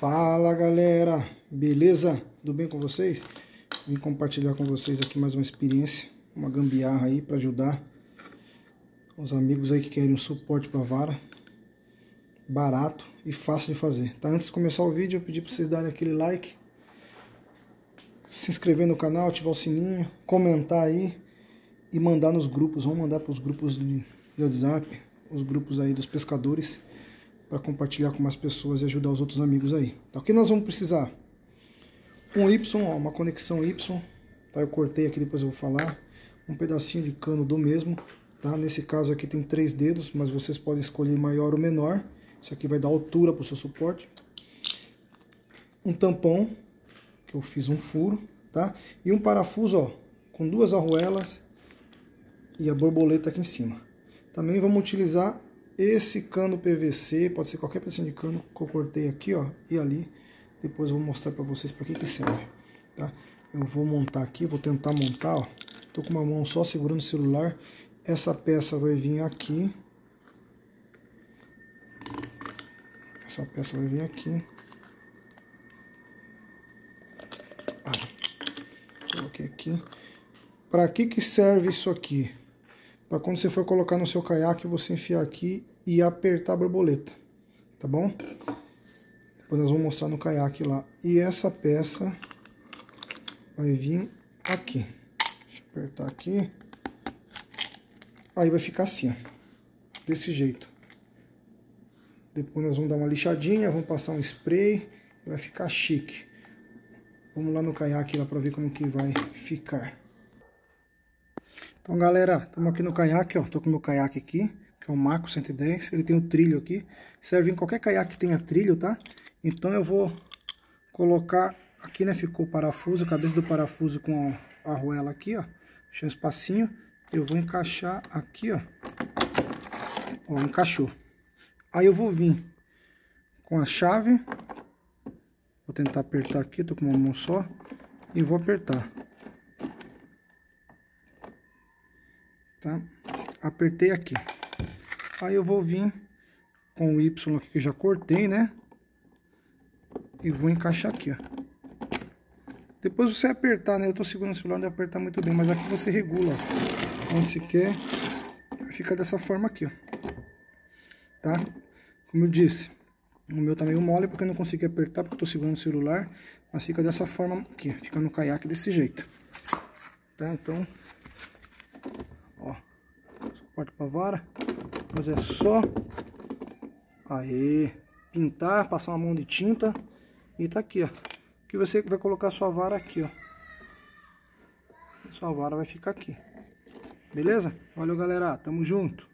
Fala galera, beleza? Tudo bem com vocês? Vim compartilhar com vocês aqui mais uma experiência, uma gambiarra aí para ajudar os amigos aí que querem um suporte para vara, barato e fácil de fazer. Tá? Antes de começar o vídeo, eu pedi para vocês darem aquele like, se inscrever no canal, ativar o sininho, comentar aí e mandar nos grupos. Vamos mandar para os grupos de WhatsApp, os grupos aí dos pescadores para compartilhar com mais pessoas e ajudar os outros amigos aí. Tá? O que nós vamos precisar? Um Y, ó, uma conexão Y, tá? Eu cortei aqui, depois eu vou falar. Um pedacinho de cano do mesmo, tá? Nesse caso aqui tem três dedos, mas vocês podem escolher maior ou menor. Isso aqui vai dar altura para o seu suporte. Um tampão, que eu fiz um furo, tá? E um parafuso, ó, com duas arruelas e a borboleta aqui em cima. Também vamos utilizar esse cano PVC, pode ser qualquer pedacinho de cano que eu cortei aqui, ó, e ali. Depois eu vou mostrar para vocês para que que serve, tá? Eu vou montar aqui, vou tentar montar, ó. Tô com uma mão só segurando o celular. Essa peça vai vir aqui. Essa peça vai vir aqui. Ah, coloquei aqui. Para que que serve isso aqui? Para quando você for colocar no seu caiaque, você enfiar aqui e apertar a borboleta, tá bom? Depois nós vamos mostrar no caiaque lá. E essa peça vai vir aqui. Deixa eu apertar aqui. Aí vai ficar assim, ó. Desse jeito. Depois nós vamos dar uma lixadinha, vamos passar um spray. Vai ficar chique. Vamos lá no caiaque lá para ver como que vai ficar. Então galera, estamos aqui no caiaque, ó. Tô com o meu caiaque aqui é o Marco 110. Ele tem um trilho aqui. Serve em qualquer caiaque que tenha trilho, tá? Então eu vou colocar... Aqui, né, ficou o parafuso, a cabeça do parafuso com a arruela aqui, ó. Deixa um espacinho. Eu vou encaixar aqui, ó. Ó, encaixou. Aí eu vou vir com a chave. Vou tentar apertar aqui, tô com uma mão só. E vou apertar. Tá? Apertei aqui. Aí eu vou vir com o Y aqui que eu já cortei, né? E vou encaixar aqui, ó. Depois você apertar, né? Eu tô segurando o celular, não apertar muito bem, mas aqui você regula, ó. Onde se quer. Fica dessa forma aqui, ó. Tá? Como eu disse, o meu tá meio mole porque eu não consegui apertar porque eu tô segurando o celular. Mas fica dessa forma aqui, fica no caiaque desse jeito. Tá? Então, ó. Suporte pra vara. Mas é só aí pintar, passar uma mão de tinta e tá aqui, ó. Que você vai colocar sua vara aqui, ó. Sua vara vai ficar aqui. Beleza? Valeu, galera. Tamo junto.